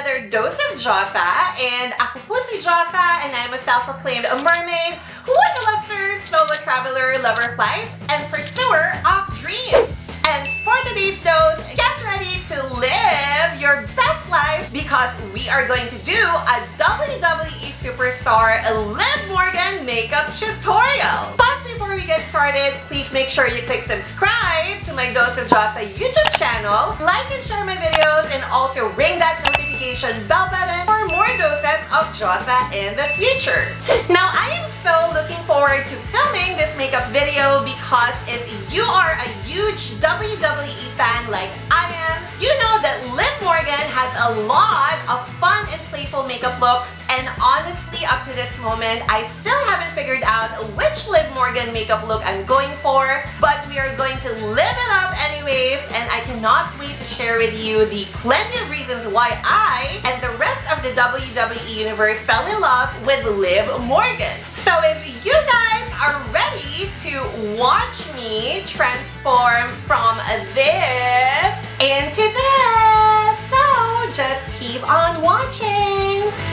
another dose of Dyosa and ako po si Dyosa and I'm a self-proclaimed mermaid, wanderluster, solo traveler, lover of life, and pursuer of dreams. And for today's dose, get ready to live your best life because we are going to do a WWE Superstar Liv Morgan makeup tutorial. But before we get started, please make sure you click subscribe to my Dose of Dyosa YouTube channel, like and share my videos, and also ring that notification bell button for more doses of Dyosa in the future. Now, I am so looking forward to filming this makeup video because if you are a huge WWE fan like I am, you know that Liv Morgan has a lot of fun and playful makeup looks. And honestly up to this moment I still haven't figured out which Liv Morgan makeup look I'm going for. But we are going to live it up anyways. And I cannot wait to share with you the plenty of reasons why I and the rest of the WWE Universe fell in love with Liv Morgan. So if you guys are ready to watch me transform from this into this, so just keep on watching.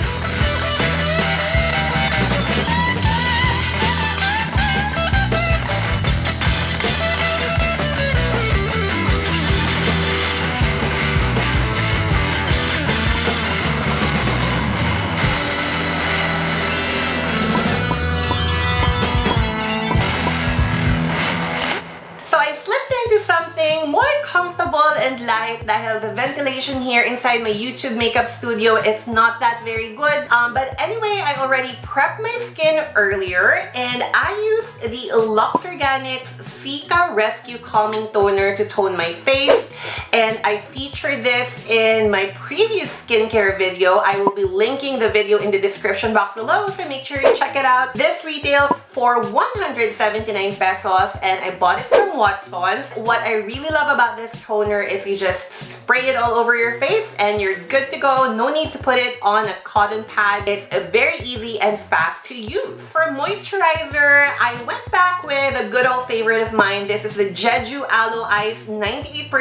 And light dahil the ventilation here inside my YouTube makeup studio is not that very good. Um, but anyway, I already prepped my skin earlier and I used the Luxe Organix Cica Rescue Calming Toner to tone my face. And I featured this in my previous skincare video. I will be linking the video in the description box below, so make sure you check it out. This retails for 179 pesos and I bought it from Watson's. What I really love about this toner is you just spray it all over your face and you're good to go. No need to put it on a cotton pad. It's very easy and fast to use. For moisturizer, I went back with a good old favorite of mine. This is the Jeju Aloe Ice 98%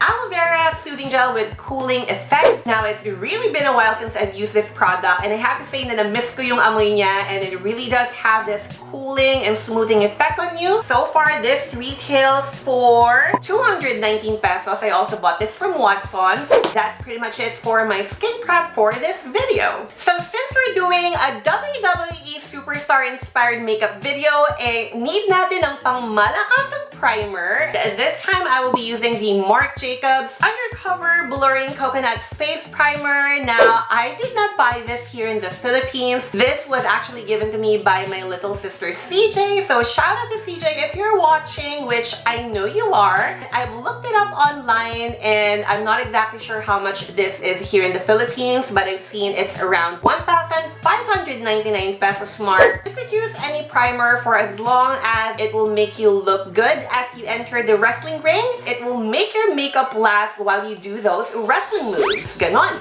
aloe vera soothing gel with cooling effect. Now, it's really been a while since I've used this product and I have to say na na-miss ko yung amoy niya and it really does have this cooling and smoothing effect on you. So far, this retails for 219 pesos. I also bought this from Watson's. That's pretty much it for my skin prep for this video. So since we're doing a WWE Superstar inspired makeup video, eh, need natin ng pang malakas primer. This time I will be using the Marc Jacobs Undercover Blurring Coconut Face Primer. Now, I did not buy this here in the Philippines. This was actually given to me by my little sister CJ. So shout out to CJ if you're watching, which I know you are. I've looked it up online and I'm not exactly sure how much this is here in the Philippines, but I've seen it's around 1,599 pesos mark. You could use any primer for as long as it will make you look good as you enter the wrestling ring. It will make your makeup last while you do those wrestling moves. Ganon.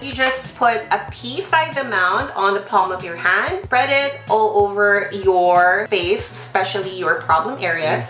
You just put a pea-sized amount on the palm of your hand. Spread it all over your face, especially your problem areas.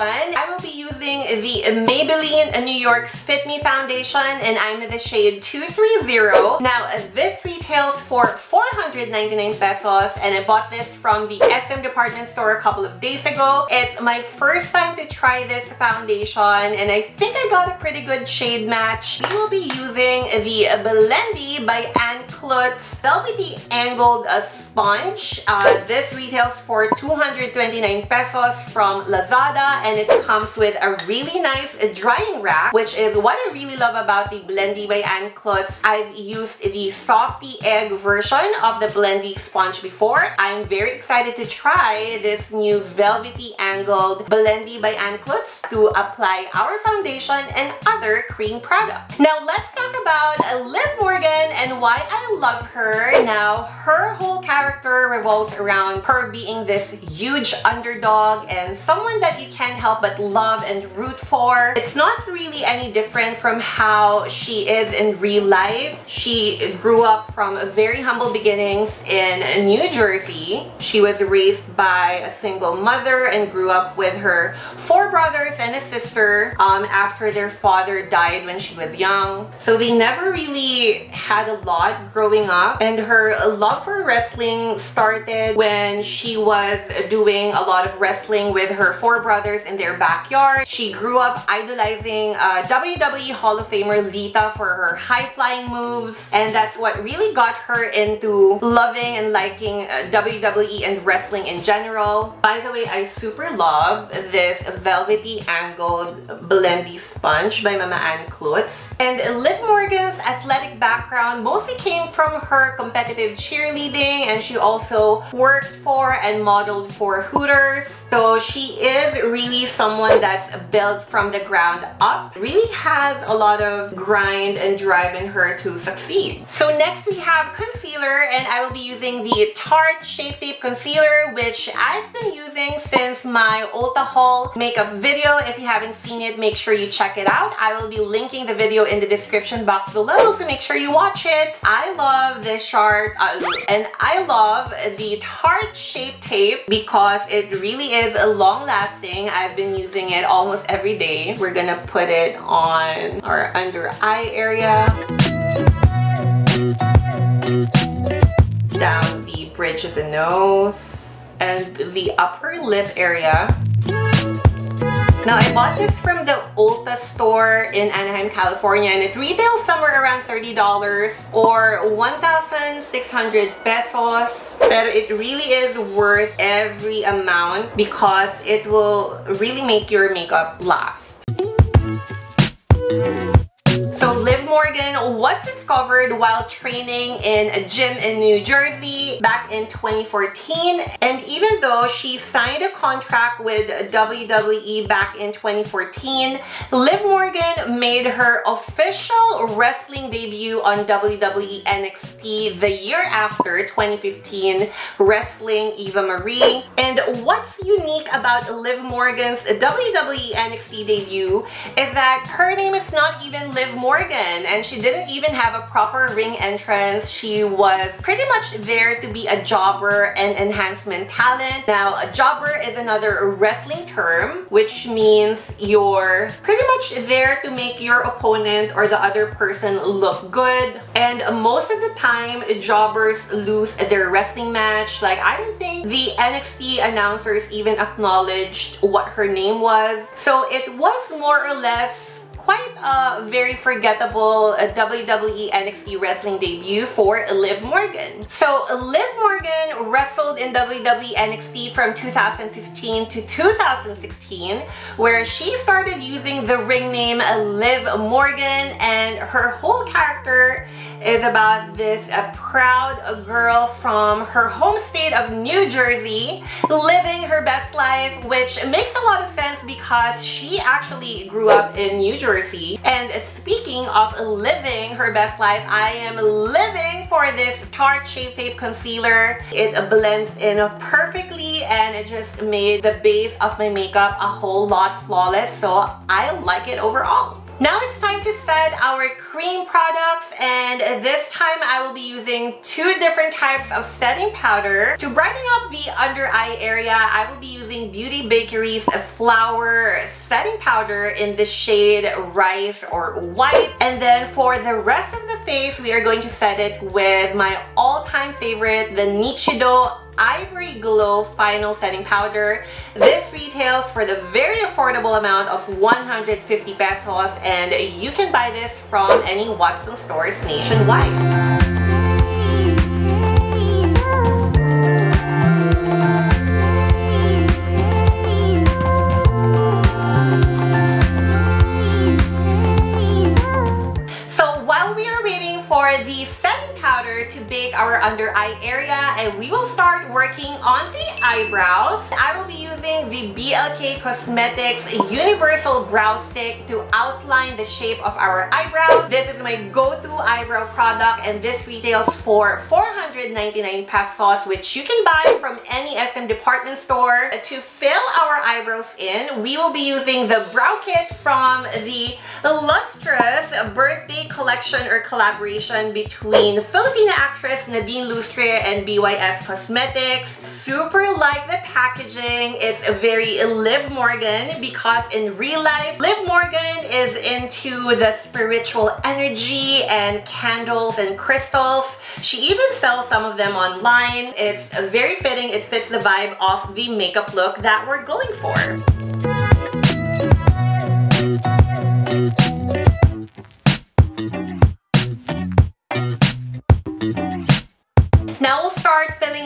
Foundation. I will be using the Maybelline New York Fit Me Foundation and I'm in the shade 230. Now this retails for 499 pesos and I bought this from the SM department store a couple of days ago. It's my first time to try this foundation and I think I got a pretty good shade match. We will be using the Blendee by Anne Clutz Velvety Angled uh, Sponge. Uh, this retails for 229 pesos from Lazada and it comes with a really nice drying rack, which is what I really love about the Blendee by Anne Clutz. I've used the Softy Egg version of the Blendee sponge before. I'm very excited to try this new velvety angled Blendee by Anne Clutz to apply our foundation and other cream product. Now let's talk about Liv Morgan and why I love her. Now, her whole character revolves around her being this huge underdog and someone that you can't help but love and root for. It's not really any different from how she is in real life. She grew up from very humble beginnings in New Jersey. She was raised by a single mother and grew up with her four brothers and a sister um, after their father died when she was young. So they never really had a lot growing up and her love for wrestling started when she was doing a lot of wrestling with her four brothers in their backyard. She grew up idolizing uh, WWE Hall of Famer Lita for her high-flying moves and that's what really got her into loving and liking uh, WWE and wrestling in general. By the way, I super love this velvety angled Blendee sponge by Mama Anne Clutz. And Liv Morgan's athletic background mostly came from her competitive cheerleading and she also worked for and modeled for Hooters. So she is really someone that's built from the ground up. Really has a lot of grind and drive in her to succeed. So next we have concealer and I will be using the Tarte Shape Tape Concealer which I've been using since my Ulta haul makeup video. If you haven't seen it, make sure you check it out. I will be linking the video in the description box below so make sure you watch it. I love this chart uh, and I love the Tarte Shape Tape because it really is long lasting. I've been using it almost every day. We're gonna put it on our under eye area. Down the bridge of the nose and the upper lip area. Now, I bought this from the Ulta store in Anaheim, California, and it retails somewhere around $30 or 1,600 pesos. But it really is worth every amount because it will really make your makeup last. So Liv Morgan was discovered while training in a gym in New Jersey back in 2014. And even though she signed a contract with WWE back in 2014, Liv Morgan made her official wrestling debut on WWE NXT the year after 2015, wrestling Eva Marie. And what's unique about Liv Morgan's WWE NXT debut is that her name is not even Liv Morgan And she didn't even have a proper ring entrance. She was pretty much there to be a jobber and enhancement talent. Now, a jobber is another wrestling term which means you're pretty much there to make your opponent or the other person look good. And most of the time, jobbers lose their wrestling match. Like, I don't think the NXT announcers even acknowledged what her name was. So it was more or less quite a very forgettable WWE NXT wrestling debut for Liv Morgan. So Liv Morgan wrestled in WWE NXT from 2015 to 2016 where she started using the ring name Liv Morgan and her whole character is about this a proud girl from her home state of New Jersey living her best life which makes a lot of sense because she actually grew up in New Jersey. And speaking of living her best life I am living for this Tarte Shape Tape Concealer. It blends in perfectly and it just made the base of my makeup a whole lot flawless. So I like it overall now it's time to set our cream products and this time I will be using two different types of setting powder. To brighten up the under eye area, I will be using Beauty Bakery's Flour Setting Powder in the shade Rice or White. And then for the rest of the face, we are going to set it with my all-time favorite, the Nichido Ivory Glow Final Setting Powder. This retails for the very affordable amount of 150 pesos and you can buy this from any Watson stores nationwide. Our under eye area and we will start working on the eyebrows. I will be using the BLK Cosmetics Universal Brow Stick to outline the shape of our eyebrows. This is my go-to eyebrow product and this retails for 499 pesos which you can buy from any SM department store. To fill our eyebrows in, we will be using the brow kit from the Lustrous birthday collection or collaboration between Filipina actress Nadine Lustre and BYS Cosmetics. Super like the packaging. It's a very Liv Morgan because in real life, Liv Morgan is into the spiritual energy and candles and crystals. She even sells some of them online. It's very fitting. It fits the vibe of the makeup look that we're going for.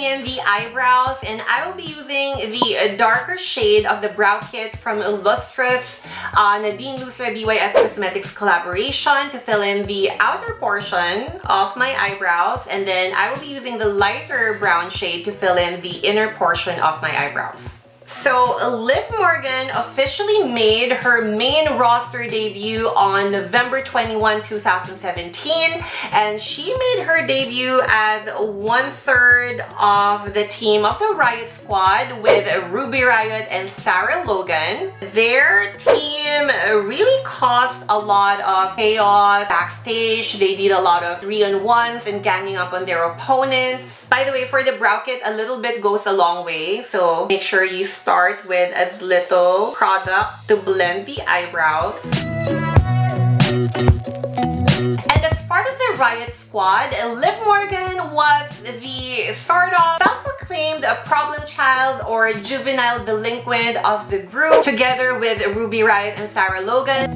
In the eyebrows and I will be using the darker shade of the brow kit from Lustrous uh, Nadine Lustre BYS Cosmetics collaboration to fill in the outer portion of my eyebrows and then I will be using the lighter brown shade to fill in the inner portion of my eyebrows. So Liv Morgan officially made her main roster debut on November 21, 2017 and she made her debut as one third of the team of the Riot Squad with Ruby Riott and Sarah Logan. Their team really caused a lot of chaos backstage. They did a lot of three-on-ones and ganging up on their opponents. By the way, for the brow kit, a little bit goes a long way so make sure you start with as little product to blend the eyebrows. And as part of the Riot Squad, Liv Morgan was the sort of self-proclaimed problem child or juvenile delinquent of the group together with Ruby Riott and Sarah Logan.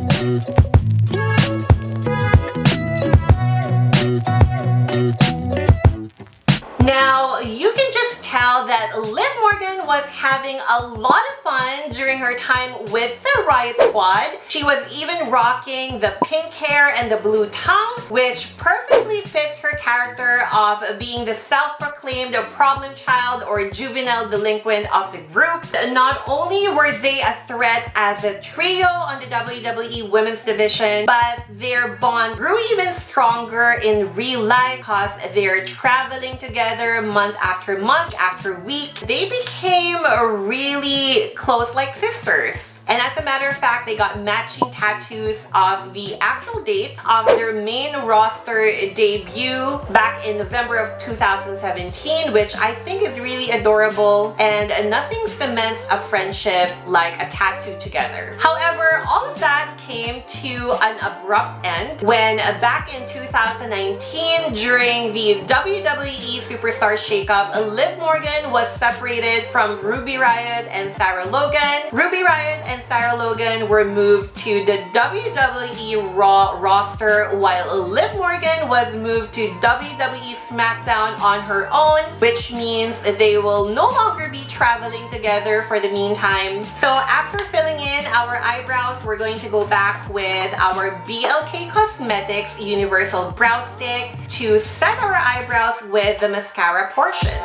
Now, you can just tell that Liv Morgan was having a lot of fun during her time with the Riot Squad. She was even rocking the pink hair and the blue tongue, which perfectly fits her character of being the self-proclaimed problem child or juvenile delinquent of the group. Not only were they a threat as a trio on the WWE Women's Division, but their bond grew even stronger in real life because they're traveling together month after month after week. They became really close like sisters. And as a matter of fact, they got matching tattoos of the actual date of their main roster debut back in November of 2017, which I think is really adorable and nothing cements a friendship like a tattoo together. However, all of that came to an abrupt end when back in 2019 during the WWE Superstar Shakeup, Liv Morgan was separated from Ruby Riott and Sarah Logan. Ruby Riott and Sarah Logan were moved to the WWE Raw roster while Liv Morgan was moved to WWE SmackDown on her own, which means they will no longer be traveling together for the meantime. So after filling in our eyebrows, we're going to go back with our BLK Cosmetics Universal Brow Stick to set our eyebrows with the mascara portion.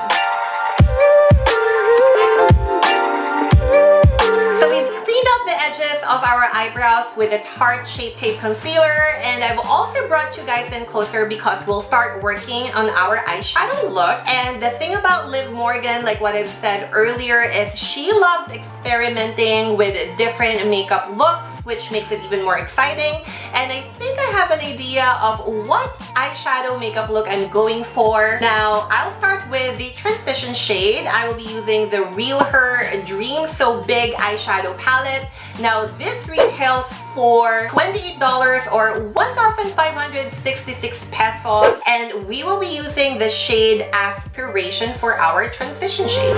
The edges of our eyebrows with a Tarte Shape Tape Concealer and I've also brought you guys in closer because we'll start working on our eyeshadow look. And the thing about Liv Morgan, like what I've said earlier, is she loves experimenting with different makeup looks which makes it even more exciting. And I think I have an idea of what eyeshadow makeup look I'm going for. Now, I'll start with the transition shade. I will be using the Real Her Dream So Big eyeshadow palette. Now, this retails for $28 or 1,566 pesos and we will be using the shade Aspiration for our transition shade.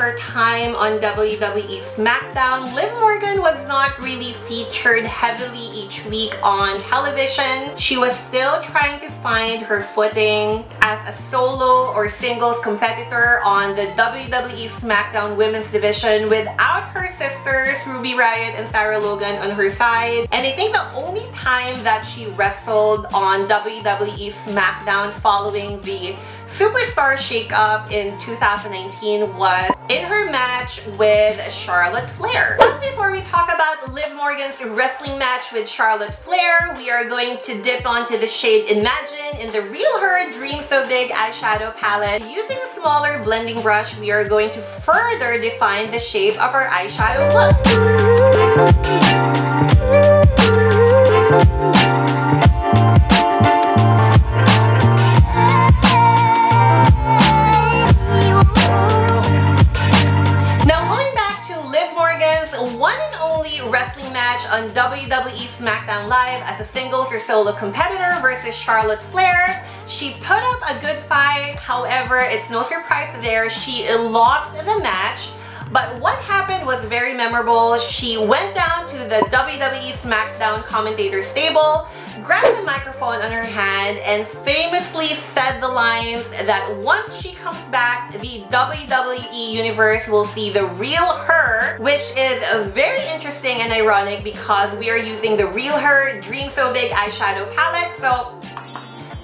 Her time on WWE SmackDown, Liv Morgan was not really featured heavily each week on television. She was still trying to find her footing as a solo or singles competitor on the WWE SmackDown Women's Division without her sisters Ruby Riott and Sarah Logan on her side. And I think the only time that she wrestled on WWE SmackDown following the Superstar shakeup in 2019 was in her match with Charlotte Flair. But before we talk about Liv Morgan's wrestling match with Charlotte Flair, we are going to dip onto the shade Imagine in the Real Her Dream So Big eyeshadow palette. Using a smaller blending brush, we are going to further define the shape of our eyeshadow look. On WWE SmackDown Live as a singles or solo competitor versus Charlotte Flair. She put up a good fight, however, it's no surprise there, she lost the match. But what happened was very memorable. She went down to the WWE SmackDown commentator's stable, grabbed the microphone on her hand and famously said the lines that once she comes back, the WWE Universe will see the real her, which is very interesting and ironic because we are using the real her Dream So Big eyeshadow palette. So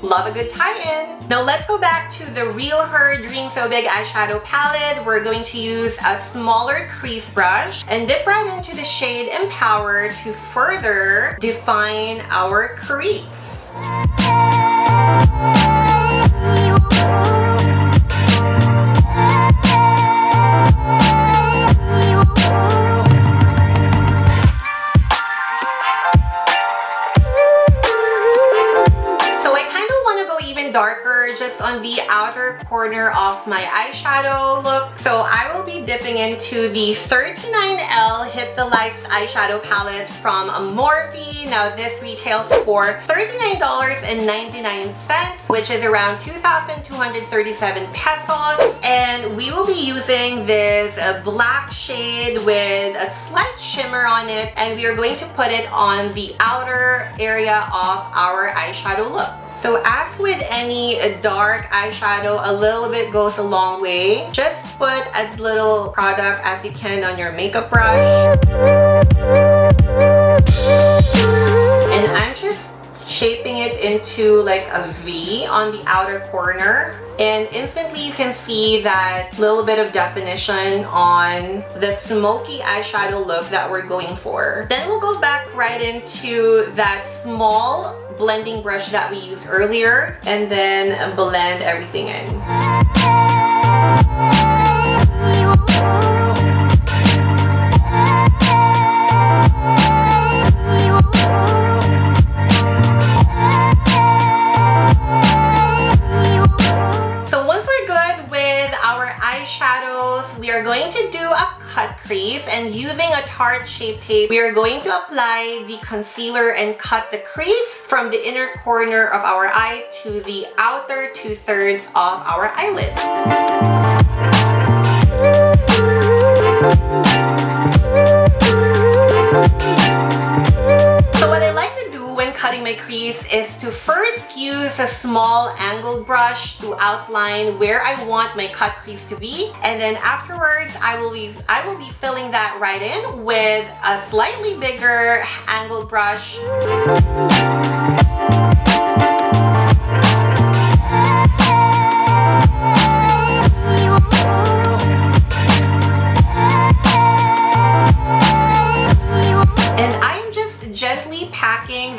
Love a good tie-in. Now let's go back to the Real Her Dream So Big eyeshadow palette. We're going to use a smaller crease brush and dip right into the shade Empower to further define our crease. On the outer corner of my eyeshadow look. So I will be dipping into the 39L Hit the Lights eyeshadow palette from Morphe. Now this retails for $39.99, which is around 2,237 pesos. And we will be using this black shade with a slight shimmer on it. And we are going to put it on the outer area of our eyeshadow look. So as with any dark eyeshadow, a little bit goes a long way. Just put as little product as you can on your makeup brush. And I'm just shaping it into like a V on the outer corner and instantly you can see that little bit of definition on the smoky eyeshadow look that we're going for. Then we'll go back right into that small blending brush that we used earlier and then blend everything in. So once we're good with our eyeshadows, we are going to do a cut crease and using a Tarte Shape Tape, we are going to apply the concealer and cut the crease from the inner corner of our eye to the outer two-thirds of our eyelid. Cutting my crease is to first use a small angled brush to outline where I want my cut crease to be. And then afterwards I will be I will be filling that right in with a slightly bigger angled brush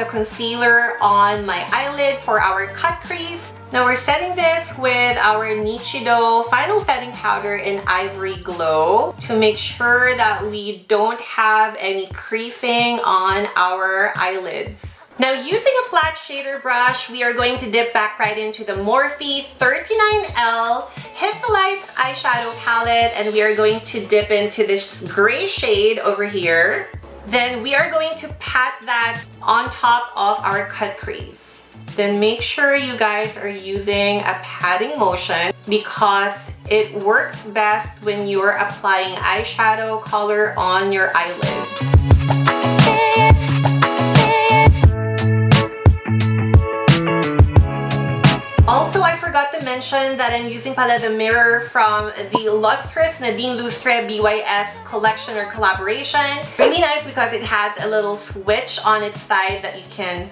concealer on my eyelid for our cut crease. Now we're setting this with our Nichido Final Setting Powder in Ivory Glow to make sure that we don't have any creasing on our eyelids. Now using a flat shader brush, we are going to dip back right into the Morphe 39L Hit the Lights eyeshadow palette and we are going to dip into this gray shade over here. Then we are going to pat that on top of our cut crease. Then make sure you guys are using a patting motion because it works best when you're applying eyeshadow color on your eyelids. Mention that I'm using pala the mirror from the Lustrous Nadine Lustre BYS collection or collaboration. Really nice because it has a little switch on its side that you can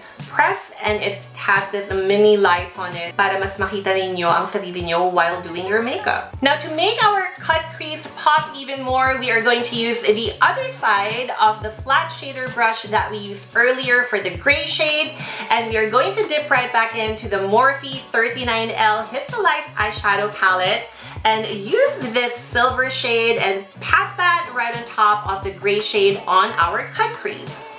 and it has this mini lights on it para mas makita ninyo ang sarili nyo while doing your makeup. Now to make our cut crease pop even more, we are going to use the other side of the flat shader brush that we used earlier for the gray shade and we are going to dip right back into the Morphe 39L Hit the Lights eyeshadow palette and use this silver shade and pat that right on top of the gray shade on our cut crease.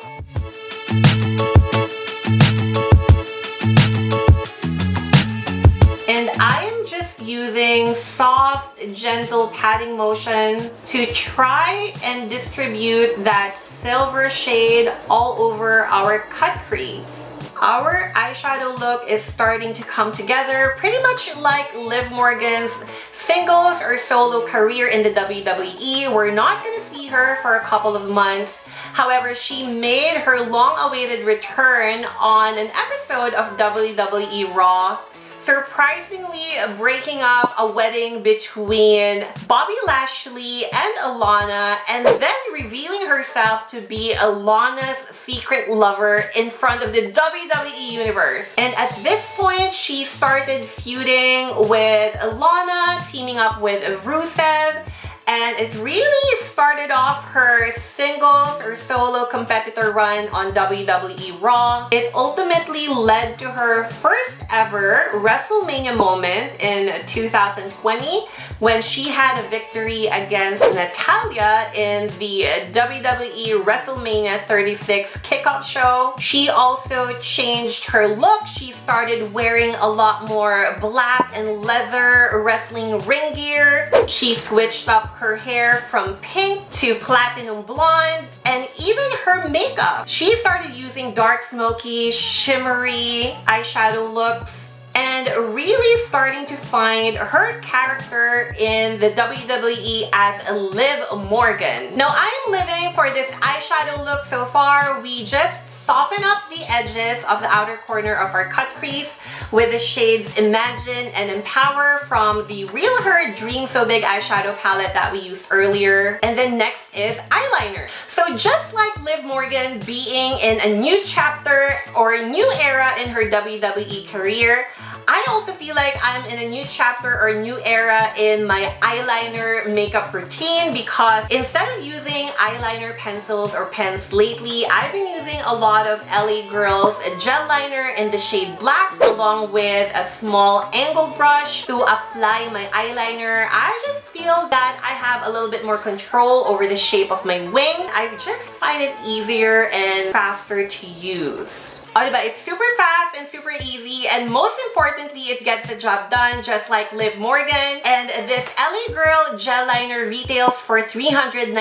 Using soft, gentle patting motions to try and distribute that silver shade all over our cut crease. Our eyeshadow look is starting to come together pretty much like Liv Morgan's singles or solo career in the WWE. We're not gonna see her for a couple of months. However, she made her long-awaited return on an episode of WWE Raw surprisingly breaking up a wedding between Bobby Lashley and Alana and then revealing herself to be Alana's secret lover in front of the WWE Universe. And at this point, she started feuding with Alana, teaming up with Rusev, and it really started off her singles or solo competitor run on WWE Raw. It ultimately led to her first ever WrestleMania moment in 2020 when she had a victory against Natalya in the WWE WrestleMania 36 kickoff show. She also changed her look. She started wearing a lot more black and leather wrestling ring gear. She switched up her hair from pink to platinum blonde and even her makeup. She started using dark smoky, shimmery eyeshadow looks and really starting to find her character in the WWE as Liv Morgan. Now I'm living for this eyeshadow look so far. We just soften up the edges of the outer corner of our cut crease with the shades Imagine and Empower from the Real Her Dream So Big eyeshadow palette that we used earlier. And then next is eyeliner. So just like Liv Morgan being in a new chapter or a new era in her WWE career, I also feel like I'm in a new chapter or new era in my eyeliner makeup routine because instead of using eyeliner pencils or pens lately, I've been using a lot of LA Girls gel liner in the shade black along with a small angled brush to apply my eyeliner. I just feel that I have a little bit more control over the shape of my wing. I just find it easier and faster to use. O, diba? It's super fast and super easy and most importantly, it gets the job done just like Liv Morgan. And this LA Girl Gel Liner retails for 319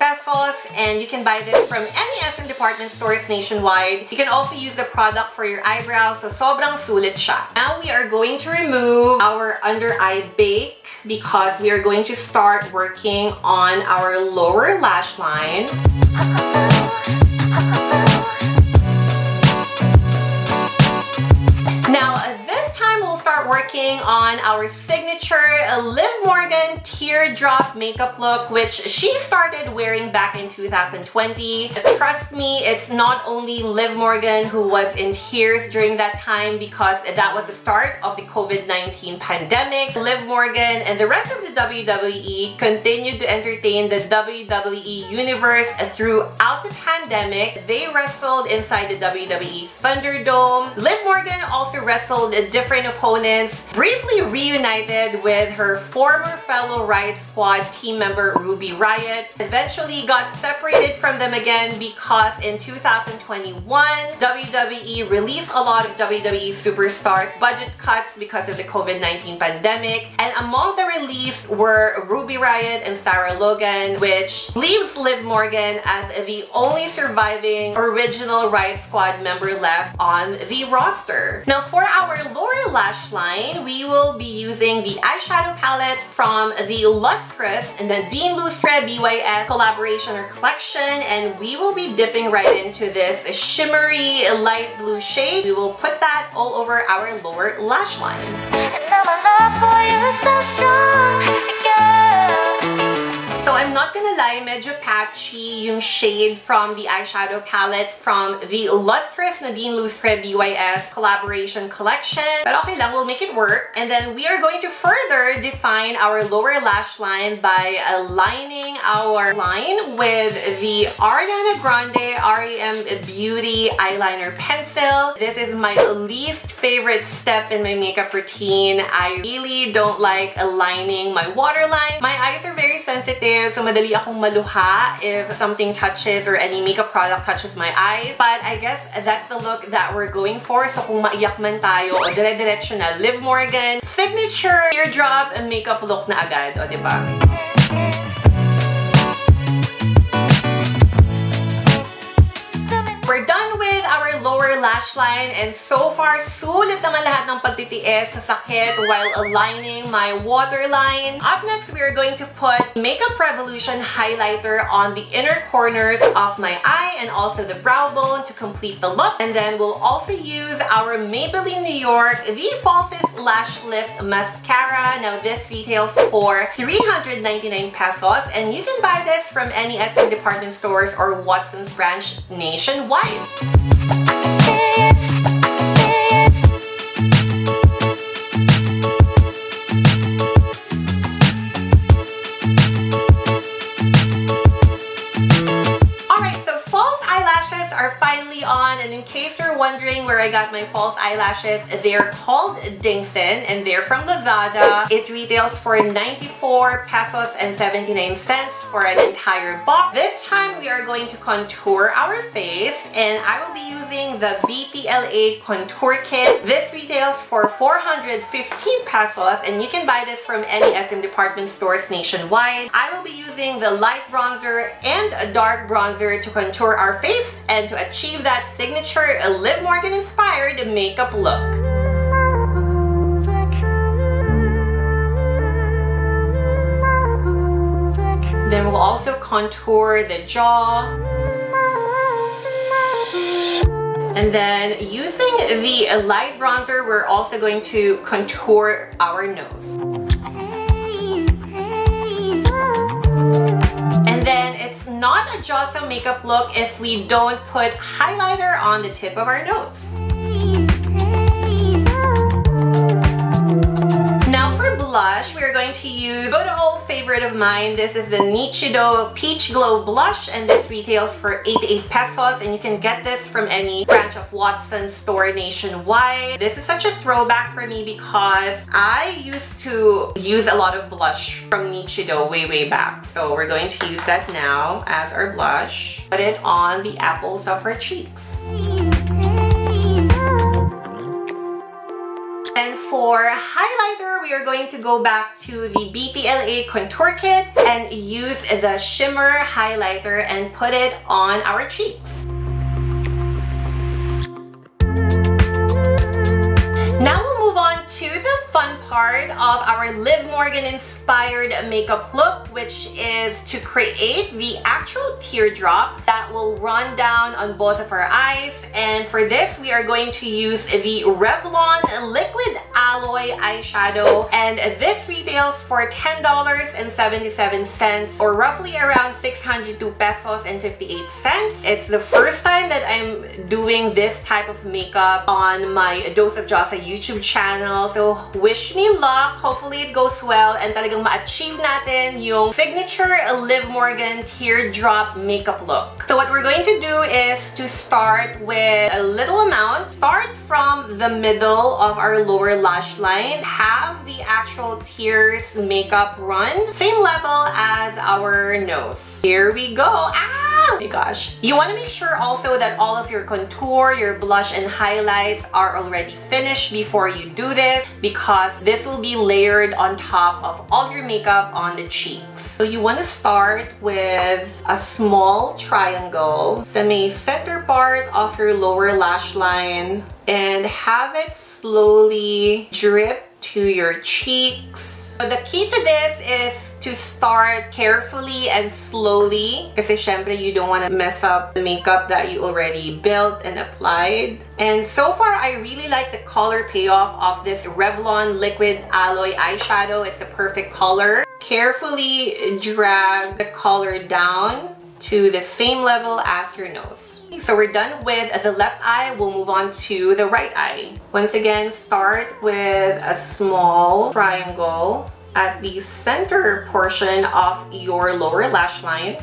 pesos and you can buy this from any SM department stores nationwide. You can also use the product for your eyebrows so sobrang sulit siya. Now we are going to remove our under eye bake because we are going to start working on our lower lash line. working on our signature Liv Morgan teardrop makeup look, which she started wearing back in 2020. Trust me, it's not only Liv Morgan who was in tears during that time because that was the start of the COVID-19 pandemic. Liv Morgan and the rest of the WWE continued to entertain the WWE universe throughout the pandemic. They wrestled inside the WWE Thunderdome. Liv Morgan also wrestled a different opponents, briefly reunited with her former fellow Riot Squad team member Ruby Riott, Eventually got separated from them again because in 2021, WWE released a lot of WWE superstars budget cuts because of the COVID-19 pandemic. And among the released were Ruby Riott and Sarah Logan, which leaves Liv Morgan as the only surviving original Riot Squad member left on the roster. Now for our lower lash line, we will be using the eyeshadow palette from the Lustrous Nadine Lustre BYS collaboration or collection and we will be dipping right into this shimmery light blue shade. We will put that all over our lower lash line. So I'm not gonna lie, medyo patchy yung shade from the eyeshadow palette from the Lustrous Nadine Lustre BYS collaboration collection. But okay lang, we'll make it work. And then we are going to further define our lower lash line by aligning our line with the Ariana Grande REM Beauty Eyeliner Pencil. This is my least favorite step in my makeup routine. I really don't like aligning my waterline. My eyes are very sensitive so madali akong maluha if something touches or any makeup product touches my eyes. But I guess that's the look that we're going for. So kung maiyak man tayo o dire-diretso na Liv Morgan, signature teardrop makeup look na agad, o diba? We're done lower lash line and so far, sulit naman lahat ng pagtitiis sa sakit while aligning my waterline. Up next, we are going to put Makeup Revolution highlighter on the inner corners of my eye and also the brow bone to complete the look. And then we'll also use our Maybelline New York The Falsest Lash Lift Mascara. Now this retails for 399 pesos and you can buy this from any SM department stores or Watson's branch nationwide wide. In case you're wondering where I got my false eyelashes, they're called Dingson and they're from Lazada. It retails for 94 pesos and 79 cents for an entire box. This time we are going to contour our face and I will be using the BPLA Contour Kit. This retails for 415 pesos and you can buy this from any SM department stores nationwide. I will be using the light bronzer and a dark bronzer to contour our face and to achieve that signature signature Liv Morgan inspired makeup look. Then we'll also contour the jaw. And then using the light bronzer, we're also going to contour our nose. Not a Dyosa makeup look if we don't put highlighter on the tip of our nose. Blush, we are going to use good old favorite of mine. This is the Nichido Peach Glow Blush and this retails for 88 pesos and you can get this from any branch of Watson store nationwide. This is such a throwback for me because I used to use a lot of blush from Nichido way way back. So we're going to use that now as our blush. Put it on the apples of our cheeks. And for highlighter, we are going to go back to the BPLA Contour Kit and use the shimmer highlighter and put it on our cheeks. Now we'll move on fun part of our Liv Morgan inspired makeup look, which is to create the actual teardrop that will run down on both of our eyes. And for this, we are going to use the Revlon Liquid Alloy Eyeshadow. And this retails for $10.77 or roughly around 602 pesos and 58 cents. It's the first time that I'm doing this type of makeup on my Dose of Dyosa YouTube channel. So wish me luck. Hopefully it goes well and talagang ma-achieve natin yung signature Liv Morgan teardrop makeup look. So what we're going to do is to start with a little amount. Start from the middle of our lower lash line. Have actual tears makeup run. Same level as our nose. Here we go. Ah! Oh my gosh. You want to make sure also that all of your contour, your blush, and highlights are already finished before you do this because this will be layered on top of all your makeup on the cheeks. So you want to start with a small triangle may center part of your lower lash line and have it slowly drip to your cheeks. But the key to this is to start carefully and slowly kasi syempre you don't want to mess up the makeup that you already built and applied. And so far, I really like the color payoff of this Revlon Liquid Alloy Eyeshadow. It's a perfect color. Carefully drag the color down to the same level as your nose. So we're done with the left eye, we'll move on to the right eye. Once again, start with a small triangle at the center portion of your lower lash line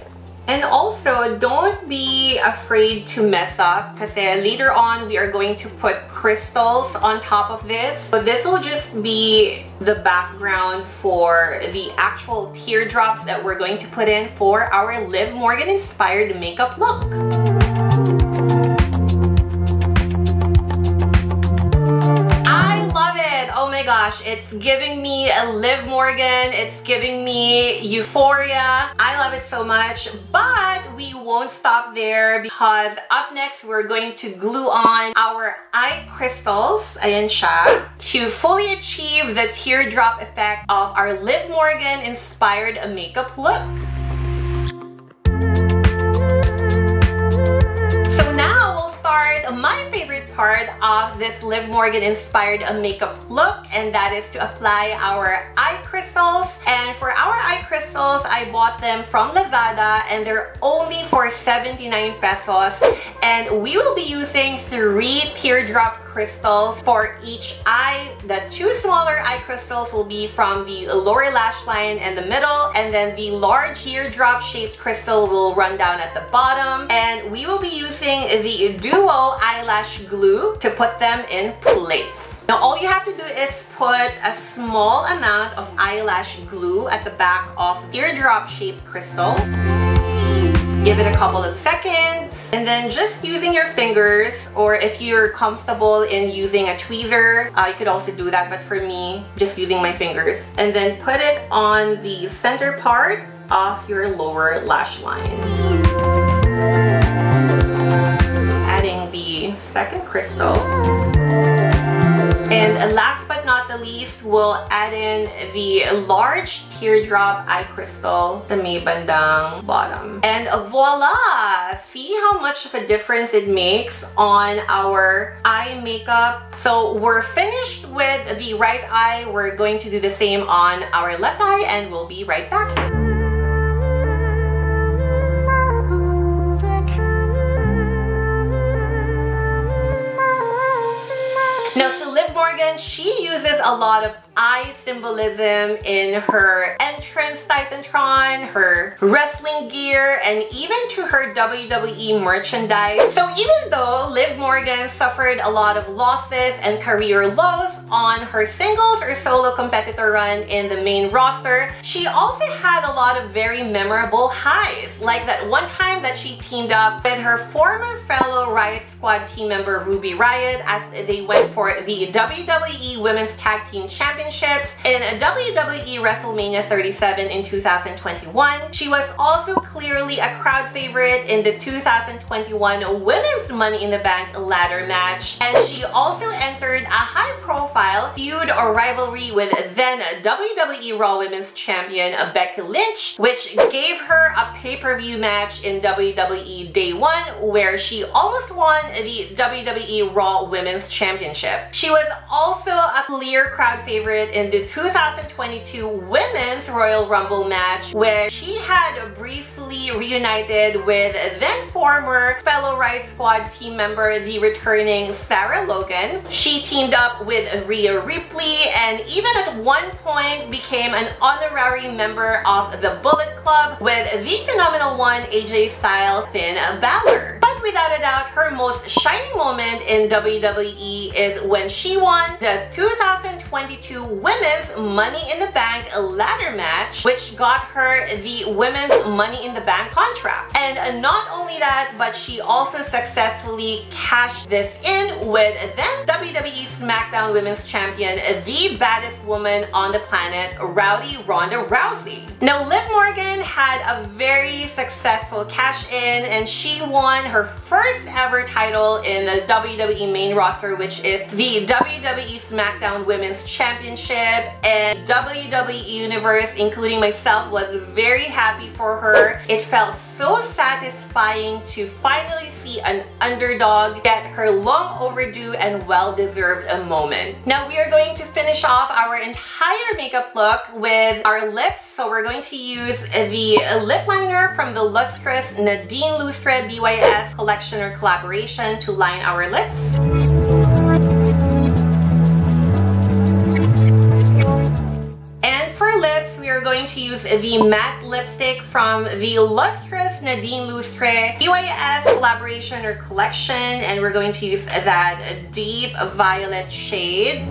and also, don't be afraid to mess up because eh, later on we are going to put crystals on top of this. So this will just be the background for the actual teardrops that we're going to put in for our Liv Morgan inspired makeup look. My gosh, it's giving me a Liv Morgan, it's giving me euphoria. I love it so much, but we won't stop there because up next we're going to glue on our eye crystals, ayan siya, to fully achieve the teardrop effect of our Liv Morgan inspired makeup look. My favorite part of this Liv Morgan inspired makeup look and that is to apply our eye crystals. And for our eye crystals I bought them from Lazada and they're only for 79 pesos and we will be using three teardrop crystals for each eye. The two smaller eye crystals will be from the lower lash line and the middle and then the large teardrop shaped crystal will run down at the bottom and we will be using the Duo eyelash glue to put them in place. Now all you have to do is put a small amount of eyelash glue at the back of teardrop shaped crystal. Give it a couple of seconds and then just using your fingers or if you're comfortable in using a tweezer, uh, you could also do that but for me, just using my fingers. And then put it on the center part of your lower lash line. Adding the second crystal. And last but not the least, we'll add in the large teardrop eye crystal sa may bandang bottom. And voila! See how much of a difference it makes on our eye makeup. So we're finished with the right eye. We're going to do the same on our left eye and we'll be right back. She uses a lot of eye symbolism in her entrance Titantron, her wrestling gear, and even to her WWE merchandise. So even though Liv Morgan suffered a lot of losses and career lows on her singles or solo competitor run in the main roster, she also had a lot of very memorable highs. Like that one time that she teamed up with her former fellow Riot Squad team member Ruby Riott as they went for the WWE Women's Tag Team Championship championships in WWE WrestleMania 37 in 2021. She was also clearly a crowd favorite in the 2021 Women's Money in the Bank ladder match. And she also entered a high-profile feud or rivalry with then WWE Raw Women's Champion Becky Lynch, which gave her a pay-per-view match in WWE Day 1 where she almost won the WWE Raw Women's Championship. She was also a clear crowd favorite favorite in the 2022 Women's Royal Rumble match where she had briefly reunited with then former fellow Riot Squad team member, the returning Sarah Logan. She teamed up with Rhea Ripley and even at one point became an honorary member of the Bullet Club with the phenomenal one AJ Styles Finn Balor. Without a doubt, her most shining moment in WWE is when she won the 2022 Women's Money in the Bank ladder match, which got her the Women's Money in the Bank contract. And not only that, but she also successfully cashed this in with then WWE SmackDown Women's Champion, the baddest woman on the planet, Rowdy Ronda Rousey. Now, Liv Morgan had a very successful cash in and she won her first ever title in the WWE main roster, which is the WWE SmackDown Women's Championship and WWE Universe, including myself, was very happy for her. It felt so satisfying to finally an underdog get her long overdue and well-deserved a moment. Now we are going to finish off our entire makeup look with our lips. So we're going to use the lip liner from the Lustrous Nadine Lustre BYS collection or collaboration to line our lips. Going to use the matte lipstick from the Lustrous Nadine Lustre BYS collaboration or collection and we're going to use that deep violet shade.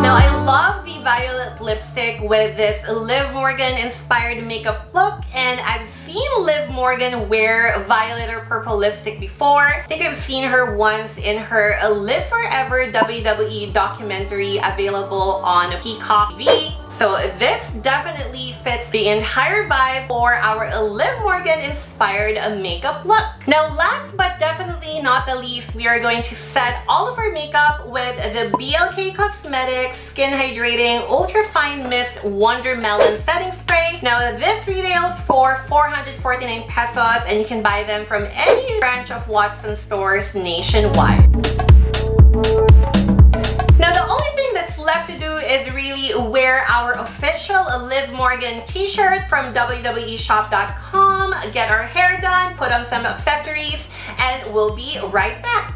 Now I love the violet lipstick with this Liv Morgan inspired makeup look and I've seen Liv Morgan wear violet or purple lipstick before. I think I've seen her once in her Liv Forever WWE documentary available on Peacock TV. So this definitely fits the entire vibe for our Liv Morgan inspired makeup look. Now last but definitely not the least, we are going to set all of our makeup with the BLK Cosmetics Skin Hydrating Ultra Fine Mist Wonder Melon Setting Spray. Now this retails for 449 pesos and you can buy them from any branch of Watson stores nationwide. Now the only thing that's left to do is really wear our official Liv Morgan t-shirt from WWEshop.com, get our hair done, put on some accessories, and we'll be right back.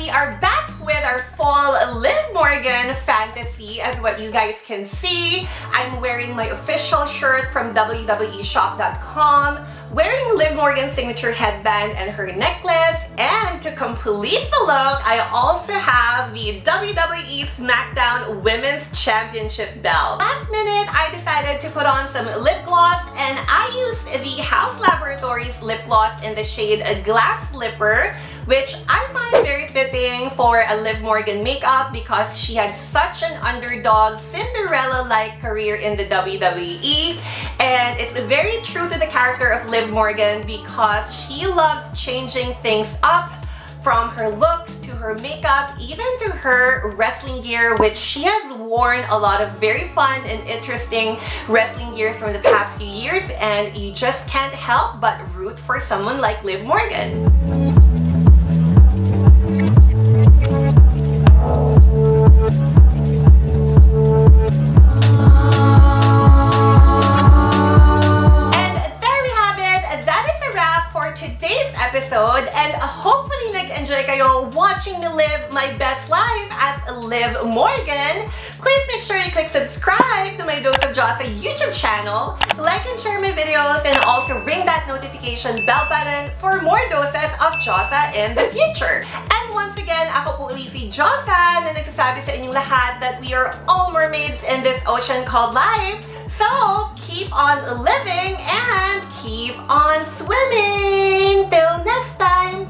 We are back with our full Liv Morgan fantasy as what you guys can see. I'm wearing my official shirt from WWEshop.com wearing Liv Morgan's signature headband and her necklace. And to complete the look, I also have the WWE SmackDown Women's Championship belt. Last minute, I decided to put on some lip gloss and I used the House Laboratories lip gloss in the shade Glass Slipper which I find very fitting for a Liv Morgan makeup because she had such an underdog Cinderella-like career in the WWE and it's very true to the character of Liv Morgan because she loves changing things up from her looks to her makeup, even to her wrestling gear, which she has worn a lot of very fun and interesting wrestling gears from the past few years, and you just can't help but root for someone like Liv Morgan. Watching me live my best life as Liv Morgan, please make sure you click subscribe to my Dose of Dyosa YouTube channel, like and share my videos, and also ring that notification bell button for more doses of Dyosa in the future. And once again, ako po ulit si Dyosa na nagsasabi sa inyong lahat that we are all mermaids in this ocean called life. So, keep on living and keep on swimming. Till next time!